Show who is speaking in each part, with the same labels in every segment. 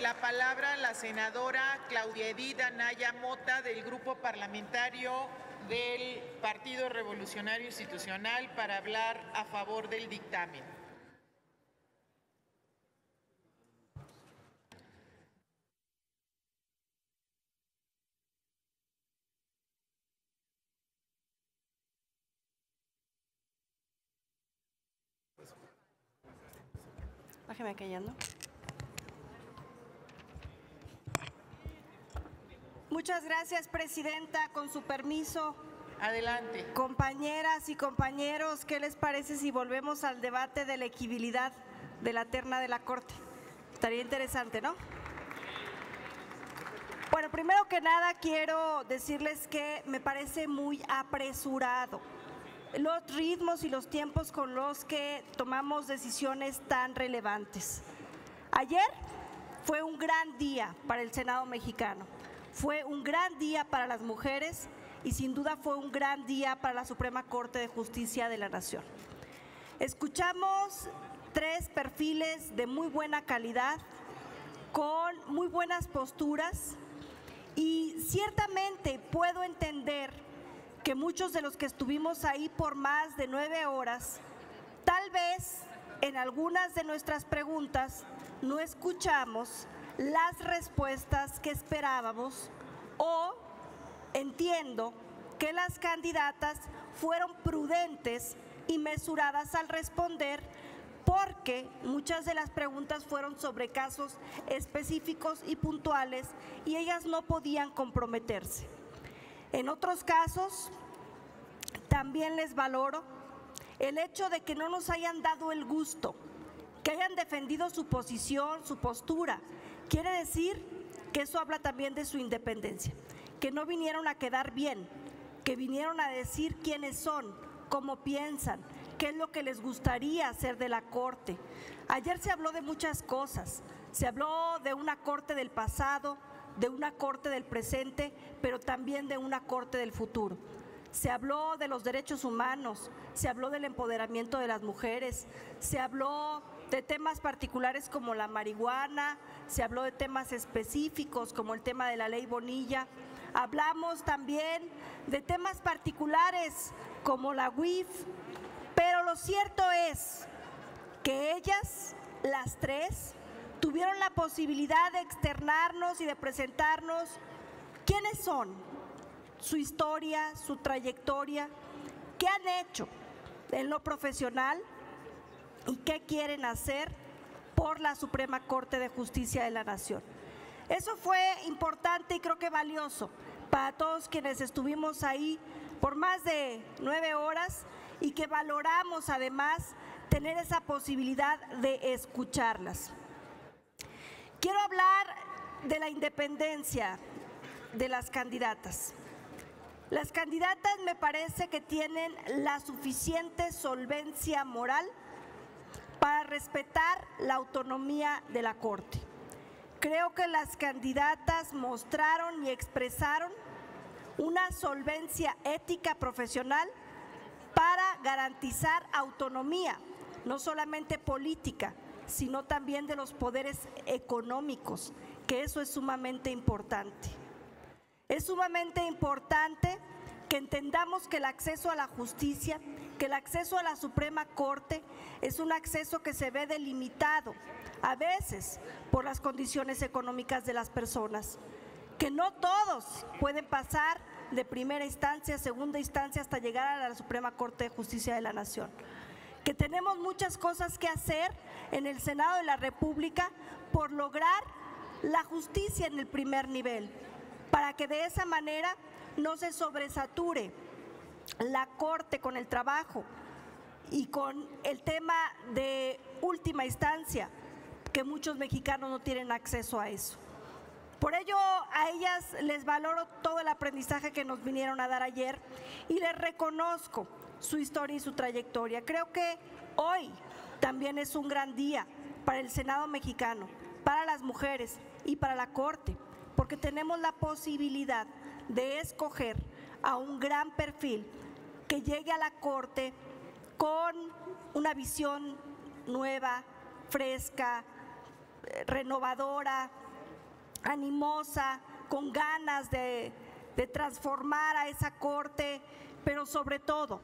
Speaker 1: la palabra la senadora Claudia Edith Naya Mota del Grupo Parlamentario del Partido Revolucionario Institucional para hablar a favor del dictamen.
Speaker 2: Bájeme callando. Muchas gracias, Presidenta. Con su permiso,
Speaker 1: Adelante.
Speaker 2: compañeras y compañeros, ¿qué les parece si volvemos al debate de la equibilidad de la terna de la Corte? Estaría interesante, ¿no? Bueno, primero que nada quiero decirles que me parece muy apresurado los ritmos y los tiempos con los que tomamos decisiones tan relevantes. Ayer fue un gran día para el Senado mexicano, fue un gran día para las mujeres y sin duda fue un gran día para la Suprema Corte de Justicia de la Nación. Escuchamos tres perfiles de muy buena calidad, con muy buenas posturas y ciertamente puedo entender que muchos de los que estuvimos ahí por más de nueve horas, tal vez en algunas de nuestras preguntas no escuchamos las respuestas que esperábamos o entiendo que las candidatas fueron prudentes y mesuradas al responder porque muchas de las preguntas fueron sobre casos específicos y puntuales y ellas no podían comprometerse. En otros casos, también les valoro el hecho de que no nos hayan dado el gusto, que hayan defendido su posición, su postura. Quiere decir que eso habla también de su independencia, que no vinieron a quedar bien, que vinieron a decir quiénes son, cómo piensan, qué es lo que les gustaría hacer de la Corte. Ayer se habló de muchas cosas, se habló de una Corte del pasado, de una Corte del presente, pero también de una Corte del futuro. Se habló de los derechos humanos, se habló del empoderamiento de las mujeres, se habló de temas particulares como la marihuana, se habló de temas específicos como el tema de la ley Bonilla. Hablamos también de temas particulares como la UIF, pero lo cierto es que ellas, las tres, tuvieron la posibilidad de externarnos y de presentarnos quiénes son, su historia, su trayectoria, qué han hecho en lo profesional y qué quieren hacer por la Suprema Corte de Justicia de la Nación. Eso fue importante y creo que valioso para todos quienes estuvimos ahí por más de nueve horas y que valoramos además tener esa posibilidad de escucharlas. Quiero hablar de la independencia de las candidatas. Las candidatas me parece que tienen la suficiente solvencia moral respetar la autonomía de la Corte. Creo que las candidatas mostraron y expresaron una solvencia ética profesional para garantizar autonomía, no solamente política, sino también de los poderes económicos, que eso es sumamente importante. Es sumamente importante que entendamos que el acceso a la justicia, que el acceso a la Suprema Corte es un acceso que se ve delimitado a veces por las condiciones económicas de las personas, que no todos pueden pasar de primera instancia a segunda instancia hasta llegar a la Suprema Corte de Justicia de la Nación, que tenemos muchas cosas que hacer en el Senado de la República por lograr la justicia en el primer nivel para que de esa manera no se sobresature la Corte con el trabajo y con el tema de última instancia, que muchos mexicanos no tienen acceso a eso. Por ello, a ellas les valoro todo el aprendizaje que nos vinieron a dar ayer y les reconozco su historia y su trayectoria. Creo que hoy también es un gran día para el Senado mexicano, para las mujeres y para la Corte porque tenemos la posibilidad de escoger a un gran perfil que llegue a la Corte con una visión nueva, fresca, eh, renovadora, animosa, con ganas de, de transformar a esa Corte, pero sobre todo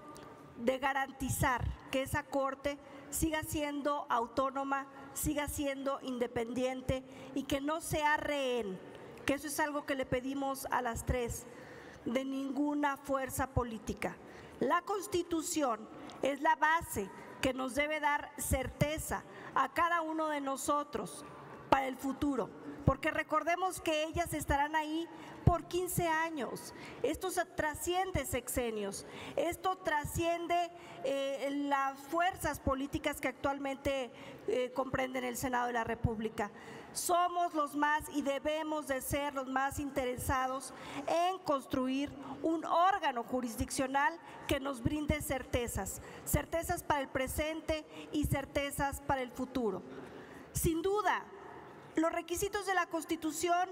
Speaker 2: de garantizar que esa Corte siga siendo autónoma, siga siendo independiente y que no sea rehén, que eso es algo que le pedimos a las tres, de ninguna fuerza política. La Constitución es la base que nos debe dar certeza a cada uno de nosotros para el futuro, porque recordemos que ellas estarán ahí por 15 años. Esto trasciende sexenios, esto trasciende eh, las fuerzas políticas que actualmente eh, comprenden el Senado de la República. Somos los más y debemos de ser los más interesados en construir un órgano jurisdiccional que nos brinde certezas, certezas para el presente y certezas para el futuro. Sin duda, los requisitos de la Constitución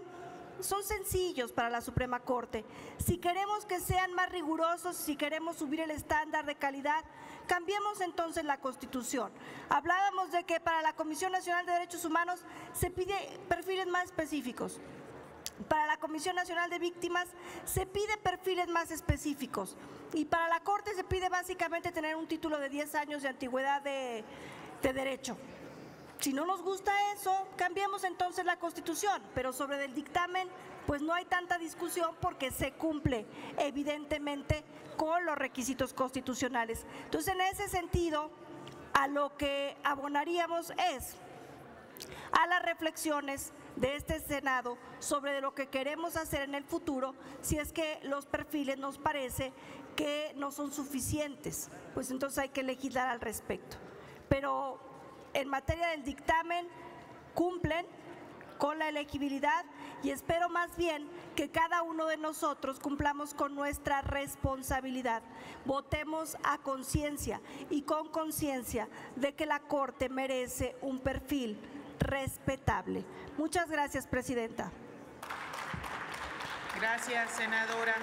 Speaker 2: son sencillos para la Suprema Corte. Si queremos que sean más rigurosos, si queremos subir el estándar de calidad, cambiemos entonces la Constitución. Hablábamos de que para la Comisión Nacional de Derechos Humanos se pide perfiles más específicos. Para la Comisión Nacional de Víctimas se pide perfiles más específicos. Y para la Corte se pide básicamente tener un título de 10 años de antigüedad de, de derecho. Si no nos gusta eso, cambiemos entonces la Constitución, pero sobre el dictamen pues no hay tanta discusión porque se cumple evidentemente con los requisitos constitucionales. Entonces, en ese sentido, a lo que abonaríamos es a las reflexiones de este Senado sobre lo que queremos hacer en el futuro si es que los perfiles nos parece que no son suficientes, pues entonces hay que legislar al respecto. Pero en materia del dictamen cumplen con la elegibilidad y espero más bien que cada uno de nosotros cumplamos con nuestra responsabilidad. Votemos a conciencia y con conciencia de que la Corte merece un perfil respetable. Muchas gracias, Presidenta.
Speaker 1: Gracias, senadora.